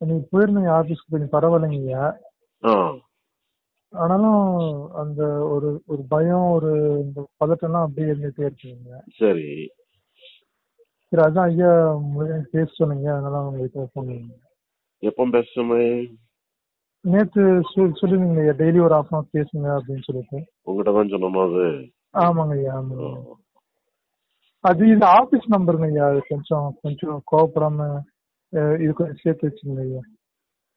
நீங்க போயிருந்தீங்க ஆபீஸ்க்கு கொஞ்சம் பரவாயில்லைங்கய்யா. ஆ. ஆனாலும் அந்த ஒரு ஒரு பயம் ஒரு இந்த பதட்டம்லாம் அப்படியே இருந்துட்டே இருக்குங்க சரி. சரி அதான் ஐயா பேச சொன்னீங்க அதனால உங்களுக்கு ஃபோன் எப்போ பேசுமே நேத்து சொல் சொல்லிருந்தீங்க டெய்லி ஒரு ஹாஃப் அன் பேசுங்க அப்படின்னு சொல்லிட்டு. உங்ககிட்ட தான் சொன்னோமா அது? ஆமாங்க ஐயா ஆமாங்க அது இந்த ஆபீஸ் நம்பருங்க ஐயா கொஞ்சம் கொஞ்சம் கோவப்படாம இது கொஞ்சம் சேர்த்து வச்சுங்க ஐயா.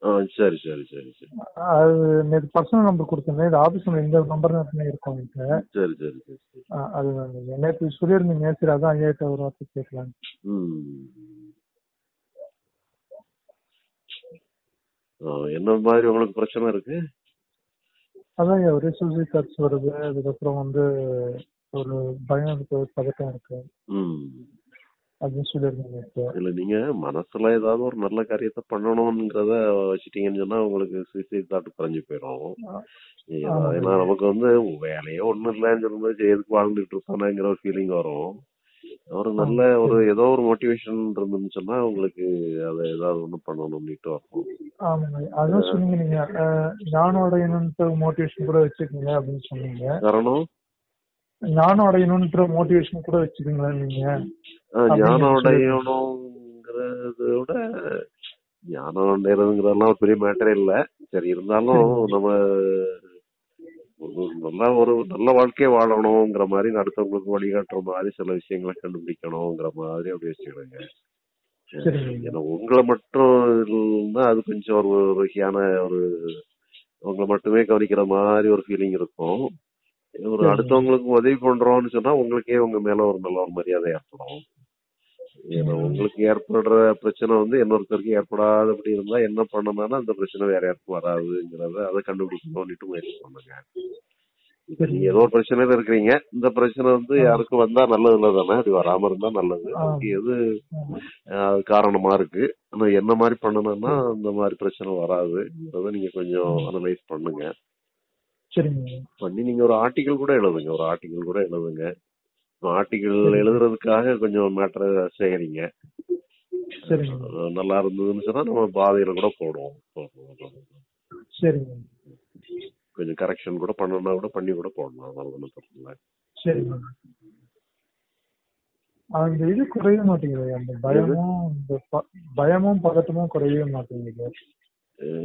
ஆ சரி சரி சரி சரி. அது நேற்று பர்சனல் நம்பர் கொடுத்துருந்தேன். இது நம்பர் இந்த நம்பர் தான் இருக்கும் சரி சரி சரி ஐயா நேற்று சொல்லியிருந்தீங்க சரி அதான் ஐயாட்ட ஒரு வார்த்தை கேட்கலாம் என்ன மாதிரி உங்களுக்கு பிரச்சனை இருக்கு? அதான் ஐயா ஒரே சூசைட் தாட்ஸ் வருது. அதுக்கப்புறம் வந்து ஒரு பயம் இருக்கு ஒரு பதட்டம் இருக்கு. அப்படின்னு இல்ல நீங்க மனசுல ஏதாவது ஒரு நல்ல காரியத்தை பண்ணணும்ங்கிறத வச்சுட்டீங்கன்னு சொன்னா உங்களுக்கு சூசைட் தாட் குறைஞ்சு போயிடும். ஏன்னா நமக்கு வந்து வேலையே ஒண்ணும் இல்லைன்னு சொல்லும்போது எதுக்கு வாழ்ந்துட்டு இருக்கானேங்கிற ஒரு ஃபீலிங் வரும். ஒரு நல்ல ஒரு ஏதோ ஒரு மோட்டிவேஷன் இருந்துன்னு சொன்னா உங்களுக்கு அதை ஏதாவது ஒண்ணு பண்ணணும்னுட்டு வரும். ஆமாங்க ஐயா. அதான் சொன்னீங்க நீங்க. ஞானம் அடையணுன்ற மோட்டிவேஷன் கூட வச்சுக்கோங்க அப்படின்னு சொன்னீங்க. காரணம்? ஞானம் அடையணுன்ற மோட்டிவேஷன் கூட வச்சுக்கோங்களேன் நீங்க. ஞானம் அடையணுங்கிறத விட ஞானம் அடைகிறதுங்கிறதெல்லாம் ஒரு பெரிய மேட்டரே இல்ல. சரி இருந்தாலும் நம்ம நல்ல ஒரு நல்ல வாழ்க்கையை வாழணுங்கிற மாதிரி அடுத்தவங்களுக்கு வழிகாட்டுற மாதிரி சில விஷயங்களை கண்டுபிடிக்கணுங்கிற மாதிரி அப்படி வச்சுக்கிடுங்க சரிங்க ஏன்னா உங்களை மட்டும் இருந்தா அது கொஞ்சம் ஒரு வகையான ஒரு உங்களை மட்டுமே கவனிக்கிற மாதிரி ஒரு ஃபீலிங் இருக்கும். ஒரு. அடுத்தவங்களுக்கு உதவி பண்றோம்னு சொன்னா உங்களுக்கே உங்க மேல ஒரு நல்ல ஒரு மரியாதை ஏற்படும். ஏன்னா உங்களுக்கு ஏற்படுற பிரச்சனை வந்து இன்னொருத்தருக்கு ஏற்படாதபடி இருந்தா என்ன பண்ணணும்னா அந்த பிரச்சனை வேற யாருக்கும் வராதுங்கிறத அதை கண்டுபிடிக்கணும்னுட்டு முயற்சி பண்ணுங்க. இப்ப நீங்க ஏதோ ஒரு பிரச்சனையில இருக்கிறீங்க. இந்த பிரச்சனை வந்து யாருக்கும் வந்தா நல்லது இல்லை தானே? அது வராம இருந்தா நல்லது. அதுக்கு எது காரணமா இருக்கு. ஆனா என்ன மாதிரி பண்ணணும்னா இந்த மாதிரி பிரச்சனை வராதுங்கிறத நீங்க கொஞ்சம் அனலைஸ் பண்ணுங்க. சரிங்க பண்ணி நீங்க ஒரு ஆர்டிகல் கூட எழுதுங்க ஒரு ஆர்டிகல் கூட எழுதுங்க. ஆர்டிகல் எழுதுறதுக்காக கொஞ்சம் மேட்டரை சேகரிங்க நல்லா இருந்ததுன்னு சொன்னா நம்ம பாதையில கூட போடுவோம். சரிங்க. கொஞ்சம் கரெக்ஷன் கூட பண்ணணும்னா கூட பண்ணி கூட போடலாம். அதனால ஒன்றும் பிரச்சனை இல்லை. சரிங்க. அந்த இது குறைய மாட்டேங்குது. அந்த பயமும் பயமும் பதட்டமும் குறையவே மாட்டேங்குது.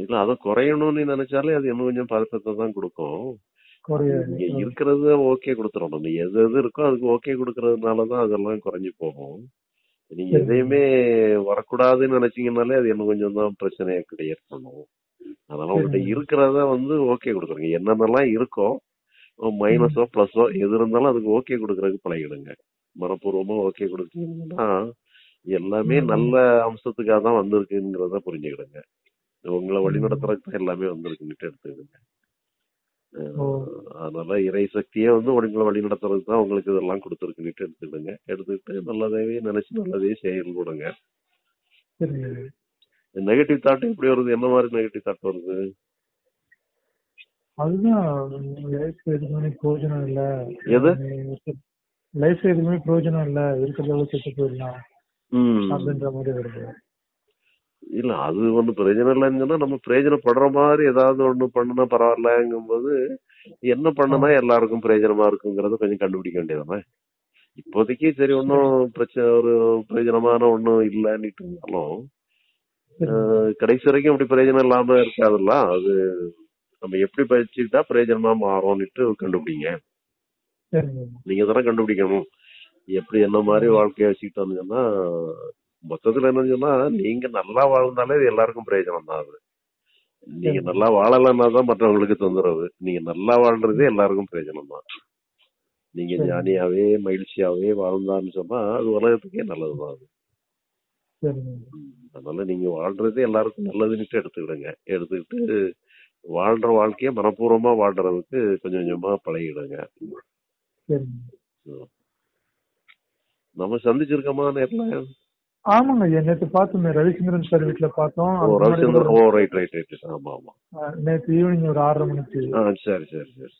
இல்ல அதை குறையணும்னு நினைச்சாலே அது இன்னும் கொஞ்சம் பதட்டத்தை தான் கொடுக்கும். நீங்க இருக்கிறது ஓகே கொடுத்துடணும் நீங்க எது எது இருக்கோ அதுக்கு ஓகே கொடுக்கறதுனால தான் அதெல்லாம் குறைஞ்சு போகும். நீங்க. எதையுமே வரக்கூடாதுன்னு நினைச்சீங்கனாலே அது இன்னும் கொஞ்சம் தான் பிரச்சனையை கிரியேட் பண்ணும். அதனால உங்கள்கிட்ட சரி. இருக்கிறத வந்து ஓகே கொடுக்குறீங்க. என்னென்னலாம் இருக்கோ மைனஸோ பிளஸோ எது இருந்தாலும் அதுக்கு ஓகே கொடுக்கறதுக்கு பழகிடுங்க. மனப்பூர்வமா ஓகே கொடுத்தீங்கன்னா எல்லாமே. நல்ல அம்சத்துக்காக தான் வந்திருக்குங்கிறத புரிஞ்சுக்கிடுங்க. உங்களை வழிநடத்துறதுக்கு எல்லாமே வந்திருக்குன்னுட்டு எடுத்துக்கிடுங்க. அதனால இறை சக்தியே வந்து உங்களை வழி நடத்துறதுக்கு தான் உங்களுக்கு இதெல்லாம் கொடுத்துருக்குன்னுட்டு எடுத்துக்கிடுங்க. எடுத்துக்கிட்டு நல்லதையே நினைச்சு நல்லதையே செயல்படுங்க நெகட்டிவ் தாட் எப்படி வருது? என்ன மாதிரி நெகட்டிவ் தாட் வருது? அதுதான் லைஃப் எதுக்குமே பிரயோஜனம் இல்ல. எது? லைஃப் எதுக்குமே பிரயோஜனம் இல்ல. இருக்கிறத செத்து போயிடலாம். அப்படின்ற மாதிரி வருது. இல்ல அது ஒண்ணு பிரயோஜனம் இல்லைன்னு சொன்னா நம்ம பிரயோஜனப்படுற மாதிரி ஏதாவது ஒண்ணு பண்ணுனா பரவாயில்லங்கும் போது என்ன பண்ணுனா எல்லாருக்கும் பிரயோஜனமா இருக்குங்கிறத கொஞ்சம் கண்டுபிடிக்க வேண்டியதானே இப்போதைக்கு சரி ஒன்றும் பிரச்சனை ஒரு பிரயோஜனமான ஒன்றும் இல்லைன்னுட்டு இருந்தாலும் கடைசி வரைக்கும் அப்படி பிரயோஜனம் இல்லாம இருக்காதுல்ல? அது நம்ம எப்படி பயிற்சிக்கிட்டா பிரயோஜனமா மாறும்னுட்டு கண்டுபிடிங்க. நீங்க தானே கண்டுபிடிக்கணும். எப்படி என்ன மாதிரி வாழ்க்கைய வச்சுக்கிட்டோம்னு சொன்னா மொத்தத்துல என்னன்னு சொன்னா நீங்க நல்லா வாழ்ந்தாலே இது எல்லாருக்கும் பிரயோஜனம் தான் அது. நீங்க. நல்லா வாழலைன்னா தான் மற்றவங்களுக்கு தொந்தரவு. நீங்க நல்லா வாழ்றதே எல்லாருக்கும் பிரயோஜனம் தான். நீங்க சரி. ஞானியாவே மகிழ்ச்சியாவே வாழ்ந்தான்னு சொன்னா அது உலகத்துக்கே நல்லதுதான் அது. அதனால நீங்க வாழ்றதே எல்லாருக்கும் நல்லதுன்னுட்டு எடுத்துக்கிடுங்க. எடுத்துக்கிட்டு வாழ்ற வாழ்க்கைய மனப்பூர்வமா வாழ்றதுக்கு கொஞ்சம் கொஞ்சமா பழகிடுங்க. நம்ம சந்திச்சிருக்கோமா நேர்ல? ஆமாங்க ஐயா நேத்து பார்த்தோமே ரவிச்சந்திரன் சார் வீட்டுல பார்த்தோம். ஓ ரவிச்சந்திரன். ரைட் ரைட் ரைட் ஆமா ஆமா. நேத்து ஈவினிங் ஒரு ஆறரை மணிக்கு. சரி சரி சரி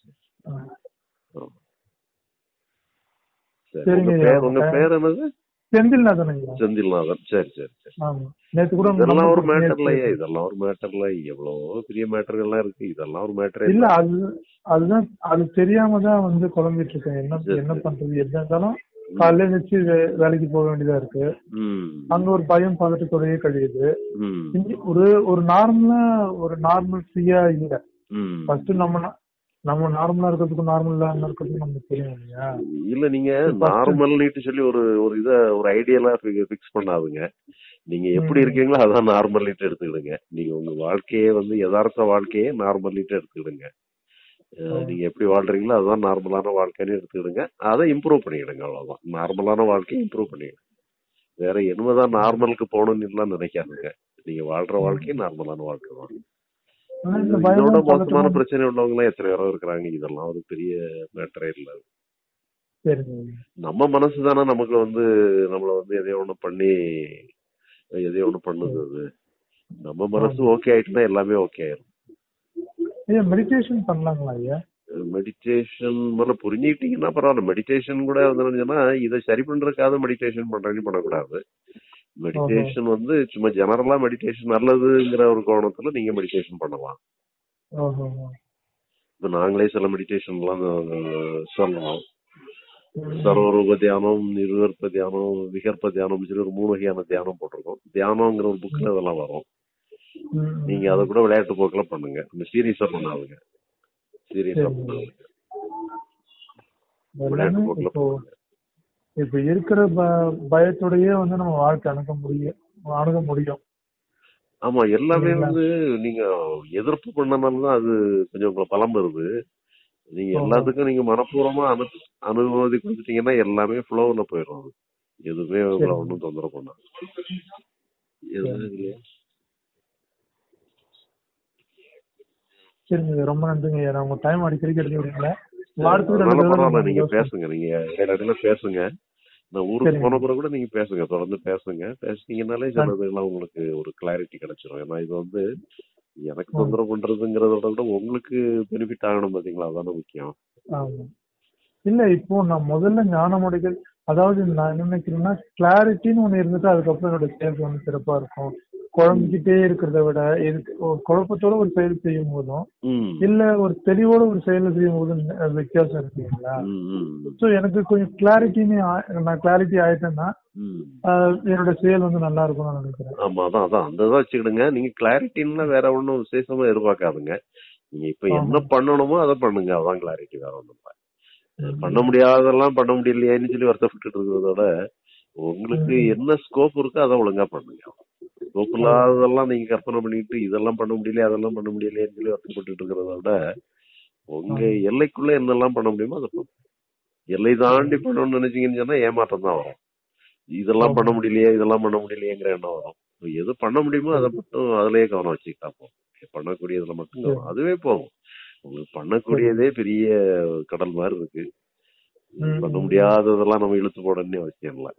சரிங்க உங்க. பேர் என்னது? செந்தில்நாதன் செந்தில்நாதன். சரி சரி சரி. ஆமா. நேத்து கூட இதெல்லாம் ஒரு மேட்டர். இல்லையா இதெல்லாம் ஒரு மேட்டர் இல்ல எவ்வளவோ பெரிய மேட்டர்கள்லாம் இருக்கு. இதெல்லாம் ஒரு மேட்டரே இல்ல அது அதுதான் அது தெரியாம தான் வந்து குழம்பிட்டு இருக்கேன். என்ன என்ன. பண்றது? எதா இருந்தாலும் காலையில வச்சு வேலைக்கு போக வேண்டியதா இருக்கு. அங்க ஒரு பயம் பதட்டத்தோடயே கழியுது. ஒரு ஒரு நார்மலா ஒரு நார்மல் ஃப்ரீயா இல்ல. ஃபர்ஸ்ட் நம்ம நம்ம நார்மலா இருக்கிறதுக்கும் நார்மல் இல்லாம இருக்கிறதுக்கும் நமக்கு தெரியும் இல்லையா? இல்ல நீங்க first- நார்மல்னு சொல்லி ஒரு ஒரு இத ஒரு ஐடியலா பிக்ஸ் பண்ணாதுங்க. நீங்க எப்படி. இருக்கீங்களோ அதான் நார்மல்லிட்டு எடுத்துக்கிடுங்க. நீங்க உங்க வாழ்க்கையே வந்து யதார்த்த வாழ்க்கையே நார்மல்லிட்டு எடுத்துக்கிடுங்க. அஹ் ஓ. நீங்க எப்படி வாழ்றீங்களோ அதுதான் நார்மலான வாழ்க்கைன்னு எடுத்துக்கிடுங்க. அதை இம்ப்ரூவ் பண்ணிக்கிடுங்க அவ்வளவுதான். நார்மலான வாழ்க்கையை இம்ப்ரூவ் பண்ணிக்கிடுங்க. வேற என்னதான் நார்மலுக்கு போகணும்னு எல்லாம் நினைக்காதுங்க. நீங்க வாழ்ற வாழ்க்கை நார்மலான வாழ்க்கை தான். இதோட மோசமான பிரச்சனை உள்ளவங்க எல்லாம் எத்தனை பேரோ இருக்கிறாங்க. இதெல்லாம் ஒரு பெரிய மேட்டரே இல்ல. நம்ம மனசு தானே நமக்கு வந்து நம்மள வந்து எதையோ ஒண்ணு பண்ணி எதையோ ஒண்ணு பண்ணுது அது. நம்ம மனசு ஓகே ஆயிட்டுனா எல்லாமே ஓகே ஆயிரும். ஐயா மெடிடேஷன் பண்ணலாங்களா ஐயா? மெடிடேஷன் முதல்ல புரிஞ்சுக்கிட்டீங்கன்னா பரவாயில்ல. மெடிடேஷன் கூட வந்து இதை சரி பண்றதுக்காக மெடிடேஷன் பண்றேன்னு பண்ணக்கூடாது. மெடிடேஷன் வந்து சும்மா ஜெனரலா மெடிடேஷன் நல்லதுங்கிற ஒரு கோணத்துல நீங்க மெடிடேஷன் பண்ணலாம். இப்ப நாங்களே சில மெடிடேஷன் எல்லாம் அஹ், சொல்லணும் ம். சர்வரூப தியானம் நிருவர்ப்ப தியானம் விகற்ப தியானம் சொல்லி ஒரு மூணு வகையான தியானம் போட்டிருக்கோம். தியானம்ங்கிற ஒரு புக்ல அதெல்லாம் வரும். நீங்க அதை கூட விளையாட்டு போக்குல பண்ணுங்க. இந்த சீரியஸா பண்ணாதுங்க சீரியஸா சரி. பண்ணாதுங்க விளையாட்டு போக்குல இப்போ பண்ணுங்க. இப்ப இருக்கிற பயத்தோடயே வந்து நம்ம வாழ்க்கை அணுக முடியும் அணுக முடியும். ஆமா எல்லாமே? வந்து நீங்க எதிர்ப்பு பண்ணனாலதான் அது கொஞ்சம் உங்களை பலம் வருது. நீங்க. எல்லாத்துக்கும் நீங்க மனப்பூர்வமா அனு அனுமதி கொடுத்துட்டீங்கன்னா எல்லாமே ஃப்ளோவில் போயிடும் அது. எதுவுமே உங்களை. ஒன்றும் தொந்தரவு பண்ணாது. எதுவும் இல்லையா சரிங்க ரொம்ப நன்றிங்க நான் உங்க டைம் விடுங்கள வாரத்துக்கு தடவை பரவாயில்ல நீங்க பேசுங்க. நீங்க இடையில பேசுங்க? நான் ஊருக்கு. போன பிறகு கூட நீங்க பேசுங்க. தொடர்ந்து பேசுங்க. பேசுனீங்கனாலே சிலதுலாம் உங்களுக்கு ஒரு கிளாரிட்டி கிடைச்சிரும். ஏன்னா இது வந்து எனக்கு. தொந்தரவு பண்றதுங்கிறத விட உங்களுக்கு பெனிஃபிட் ஆகணும் பாத்தீங்களா? அதானே முக்கியம். ஆமா. இல்ல இப்போ நான் முதல்ல ஞானமுடைகள் அதாவது நான் என்ன நினைக்கிறேன்னா கிளாரிட்டின்னு ஒண்ணு இருந்துட்டு அதுக்கப்புறம் என்னோட செயல் வந்து சிறப்பா இருக்கும். குழம்பிக்கிட்டே இருக்கிறத விட எதுக்கு ஒரு குழப்பத்தோட ஒரு செயல் செய்யும் போதும். இல்ல ஒரு தெளிவோட ஒரு செயலை செய்யும் போதும் வித்தியாசம் இருக்குங்களா சோ எனக்கு கொஞ்சம் கிளாரிட்டின்னு நான் கிளாரிட்டி ஆயிட்டேன்னா என்னோட செயல் வந்து நல்லா இருக்கும்னு நான் நினைக்கிறேன். ஆமா அதான் அதான். அந்த இதை வச்சுக்கிடுங்க. நீங்க கிளாரிட்டின்னா வேற ஒண்ணும் விசேஷமா எதிர்பார்க்காதுங்க. நீங்க இப்ப என்ன பண்ணணுமோ அதை பண்ணுங்க. அதான் கிளாரிட்டி வேற இல்ல. பண்ண முடியாததெல்லாம் பண்ண முடியலையேன்னு சொல்லி வருத்தப்பட்டு இருக்கிறதோட உங்களுக்கு என்ன ஸ்கோப் இருக்கோ அதை ஒழுங்கா பண்ணுங்க. ஸ்கோப் இல்லாததெல்லாம் நீங்க கற்பனை பண்ணிட்டு இதெல்லாம் பண்ண முடியல அதெல்லாம் பண்ண முடியலையேன்னு சொல்லி வருத்தப்பட்டு இருக்கிறத விட உங்க எல்லைக்குள்ள என்னெல்லாம் பண்ண முடியுமோ அதை எல்லை தாண்டி பண்ணணும்னு நினைச்சீங்கன்னு சொன்னா ஏமாற்றம் தான் வரும். இதெல்லாம் பண்ண முடியலையே இதெல்லாம் பண்ண முடியலையேங்கிற எண்ணம் வரும். எது பண்ண முடியுமோ அதை மட்டும் அதுலயே கவனம் வச்சுக்கிட்டா போதும். பண்ணக்கூடியதுல மட்டும் கவனம். அதுவே போதும். உங்களுக்கு பண்ணக்கூடியதே பெரிய கடல் மாதிரி இருக்கு. பண்ண முடியாததெல்லாம் நம்ம இழுத்து போடணும்னு அவசியம் இல்லை.